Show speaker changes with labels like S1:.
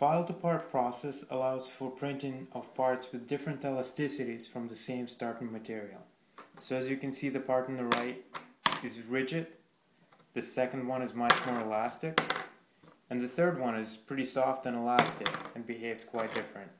S1: File to part process allows for printing of parts with different elasticities from the same starting material. So as you can see the part on the right is rigid, the second one is much more elastic, and the third one is pretty soft and elastic and behaves quite different.